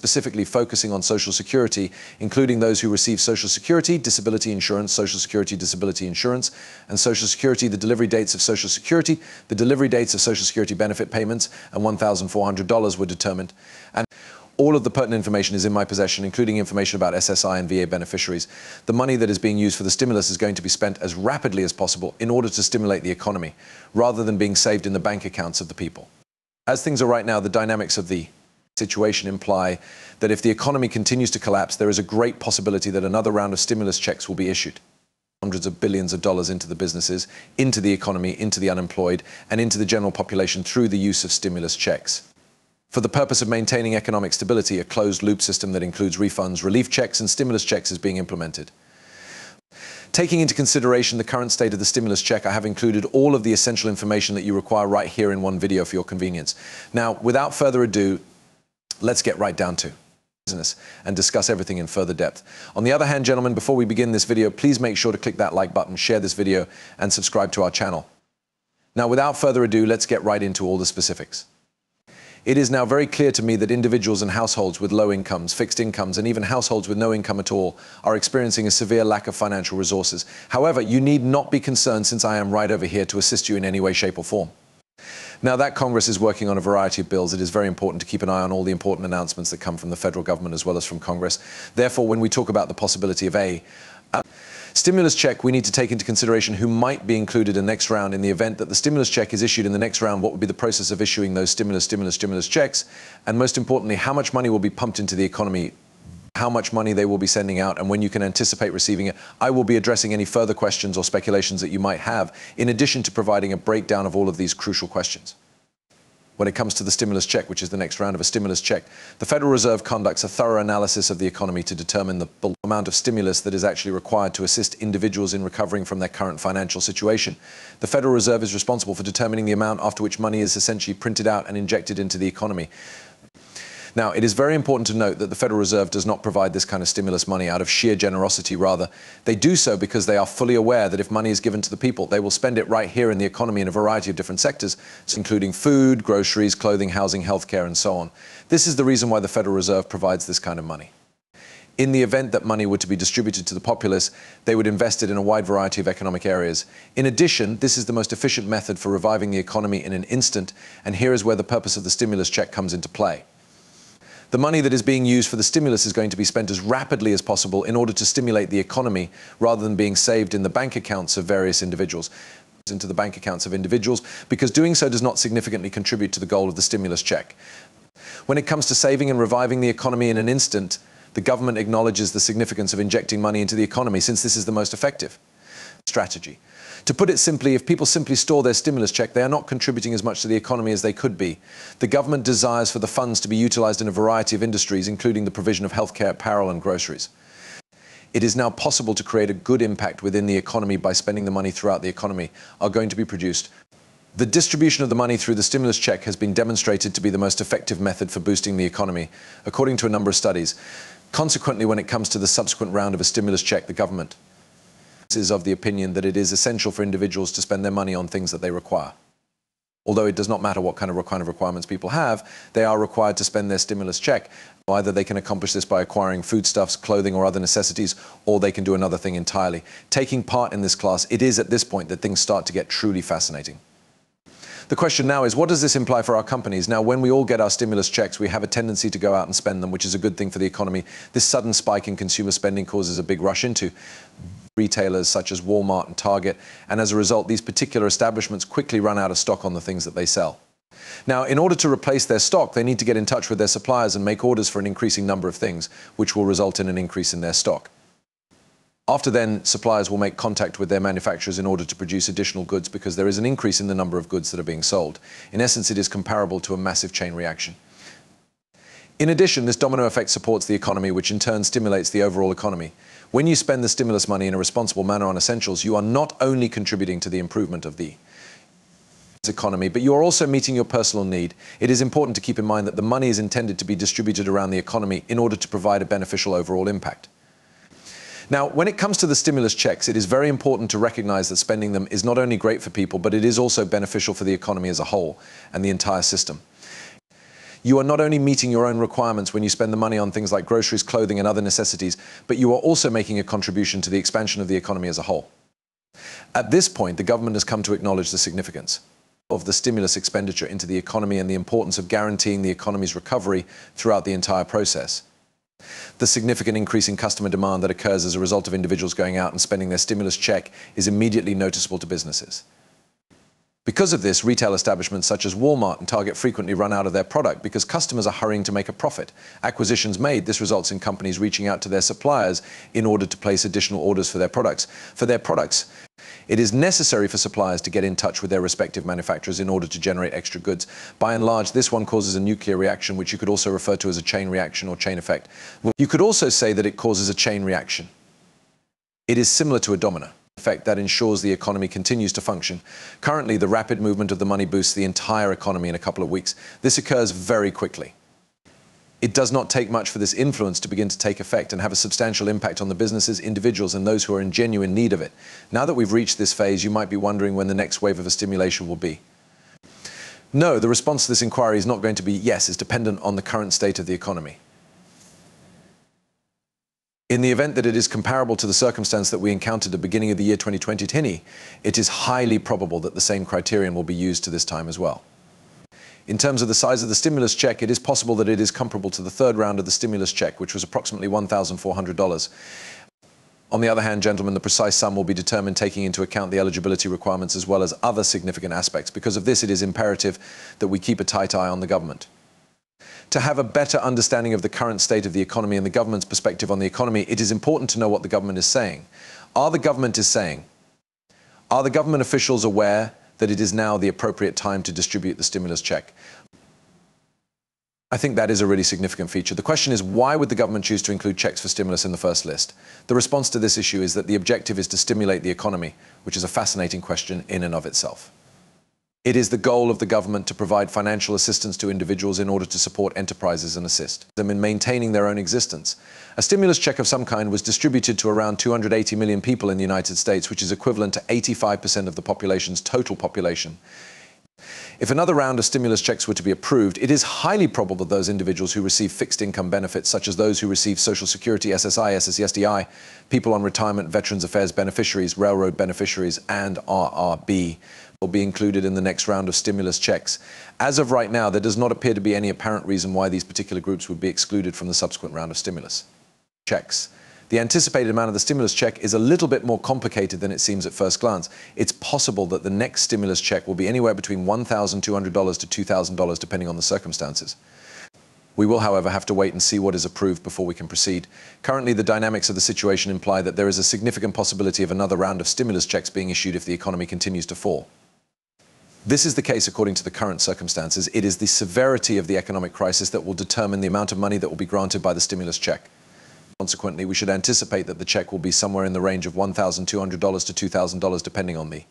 specifically focusing on Social Security, including those who receive Social Security, disability insurance, Social Security, disability insurance, and Social Security, the delivery dates of Social Security, the delivery dates of Social Security benefit payments, and $1,400 were determined. And all of the pertinent information is in my possession, including information about SSI and VA beneficiaries. The money that is being used for the stimulus is going to be spent as rapidly as possible in order to stimulate the economy, rather than being saved in the bank accounts of the people. As things are right now, the dynamics of the situation imply that if the economy continues to collapse, there is a great possibility that another round of stimulus checks will be issued. Hundreds of billions of dollars into the businesses, into the economy, into the unemployed, and into the general population through the use of stimulus checks. For the purpose of maintaining economic stability, a closed loop system that includes refunds, relief checks, and stimulus checks is being implemented. Taking into consideration the current state of the stimulus check, I have included all of the essential information that you require right here in one video for your convenience. Now, without further ado, let's get right down to business and discuss everything in further depth. On the other hand, gentlemen, before we begin this video, please make sure to click that like button, share this video, and subscribe to our channel. Now, without further ado, let's get right into all the specifics. It is now very clear to me that individuals and households with low incomes, fixed incomes, and even households with no income at all are experiencing a severe lack of financial resources. However, you need not be concerned since I am right over here to assist you in any way, shape, or form. Now that Congress is working on a variety of bills, it is very important to keep an eye on all the important announcements that come from the federal government as well as from Congress. Therefore, when we talk about the possibility of a uh, stimulus check, we need to take into consideration who might be included in the next round in the event that the stimulus check is issued in the next round, what would be the process of issuing those stimulus, stimulus, stimulus checks, and most importantly, how much money will be pumped into the economy how much money they will be sending out and when you can anticipate receiving it. I will be addressing any further questions or speculations that you might have, in addition to providing a breakdown of all of these crucial questions. When it comes to the stimulus check, which is the next round of a stimulus check, the Federal Reserve conducts a thorough analysis of the economy to determine the amount of stimulus that is actually required to assist individuals in recovering from their current financial situation. The Federal Reserve is responsible for determining the amount after which money is essentially printed out and injected into the economy. Now, it is very important to note that the Federal Reserve does not provide this kind of stimulus money out of sheer generosity. Rather, they do so because they are fully aware that if money is given to the people, they will spend it right here in the economy in a variety of different sectors, including food, groceries, clothing, housing, healthcare, and so on. This is the reason why the Federal Reserve provides this kind of money. In the event that money were to be distributed to the populace, they would invest it in a wide variety of economic areas. In addition, this is the most efficient method for reviving the economy in an instant, and here is where the purpose of the stimulus check comes into play. The money that is being used for the stimulus is going to be spent as rapidly as possible in order to stimulate the economy rather than being saved in the bank accounts of various individuals into the bank accounts of individuals because doing so does not significantly contribute to the goal of the stimulus check. When it comes to saving and reviving the economy in an instant, the government acknowledges the significance of injecting money into the economy since this is the most effective strategy. To put it simply, if people simply store their stimulus check, they are not contributing as much to the economy as they could be. The government desires for the funds to be utilized in a variety of industries, including the provision of healthcare, apparel, and groceries. It is now possible to create a good impact within the economy by spending the money throughout the economy are going to be produced. The distribution of the money through the stimulus check has been demonstrated to be the most effective method for boosting the economy, according to a number of studies. Consequently, when it comes to the subsequent round of a stimulus check, the government is of the opinion that it is essential for individuals to spend their money on things that they require. Although it does not matter what kind of, kind of requirements people have, they are required to spend their stimulus check. Either they can accomplish this by acquiring foodstuffs, clothing, or other necessities, or they can do another thing entirely. Taking part in this class, it is at this point that things start to get truly fascinating. The question now is, what does this imply for our companies? Now, when we all get our stimulus checks, we have a tendency to go out and spend them, which is a good thing for the economy. This sudden spike in consumer spending causes a big rush into retailers such as Walmart and Target, and as a result, these particular establishments quickly run out of stock on the things that they sell. Now, in order to replace their stock, they need to get in touch with their suppliers and make orders for an increasing number of things, which will result in an increase in their stock. After then, suppliers will make contact with their manufacturers in order to produce additional goods because there is an increase in the number of goods that are being sold. In essence, it is comparable to a massive chain reaction. In addition, this domino effect supports the economy, which in turn stimulates the overall economy. When you spend the stimulus money in a responsible manner on essentials, you are not only contributing to the improvement of the economy, but you are also meeting your personal need. It is important to keep in mind that the money is intended to be distributed around the economy in order to provide a beneficial overall impact. Now, when it comes to the stimulus checks, it is very important to recognize that spending them is not only great for people, but it is also beneficial for the economy as a whole and the entire system. You are not only meeting your own requirements when you spend the money on things like groceries, clothing, and other necessities, but you are also making a contribution to the expansion of the economy as a whole. At this point, the government has come to acknowledge the significance of the stimulus expenditure into the economy and the importance of guaranteeing the economy's recovery throughout the entire process. The significant increase in customer demand that occurs as a result of individuals going out and spending their stimulus check is immediately noticeable to businesses. Because of this, retail establishments such as Walmart and Target frequently run out of their product because customers are hurrying to make a profit. Acquisitions made, this results in companies reaching out to their suppliers in order to place additional orders for their products. For their products, it is necessary for suppliers to get in touch with their respective manufacturers in order to generate extra goods. By and large, this one causes a nuclear reaction, which you could also refer to as a chain reaction or chain effect. You could also say that it causes a chain reaction. It is similar to a domino effect that ensures the economy continues to function. Currently, the rapid movement of the money boosts the entire economy in a couple of weeks. This occurs very quickly. It does not take much for this influence to begin to take effect and have a substantial impact on the businesses, individuals, and those who are in genuine need of it. Now that we've reached this phase, you might be wondering when the next wave of a stimulation will be. No, the response to this inquiry is not going to be yes, it's dependent on the current state of the economy. In the event that it is comparable to the circumstance that we encountered at the beginning of the year 2020 it is highly probable that the same criterion will be used to this time as well. In terms of the size of the stimulus check, it is possible that it is comparable to the third round of the stimulus check, which was approximately $1,400. On the other hand, gentlemen, the precise sum will be determined taking into account the eligibility requirements as well as other significant aspects. Because of this, it is imperative that we keep a tight eye on the government to have a better understanding of the current state of the economy and the government's perspective on the economy, it is important to know what the government is saying. Are the government is saying, are the government officials aware that it is now the appropriate time to distribute the stimulus check? I think that is a really significant feature. The question is, why would the government choose to include checks for stimulus in the first list? The response to this issue is that the objective is to stimulate the economy, which is a fascinating question in and of itself. It is the goal of the government to provide financial assistance to individuals in order to support enterprises and assist them in maintaining their own existence. A stimulus check of some kind was distributed to around 280 million people in the United States, which is equivalent to 85% of the population's total population. If another round of stimulus checks were to be approved, it is highly probable that those individuals who receive fixed income benefits, such as those who receive Social Security, SSI, SSI, people on retirement, Veterans Affairs beneficiaries, railroad beneficiaries, and RRB, will be included in the next round of stimulus checks. As of right now, there does not appear to be any apparent reason why these particular groups would be excluded from the subsequent round of stimulus checks. The anticipated amount of the stimulus check is a little bit more complicated than it seems at first glance. It's possible that the next stimulus check will be anywhere between $1,200 to $2,000 depending on the circumstances. We will, however, have to wait and see what is approved before we can proceed. Currently, the dynamics of the situation imply that there is a significant possibility of another round of stimulus checks being issued if the economy continues to fall. This is the case according to the current circumstances. It is the severity of the economic crisis that will determine the amount of money that will be granted by the stimulus check. Consequently, we should anticipate that the check will be somewhere in the range of $1,200 to $2,000 depending on the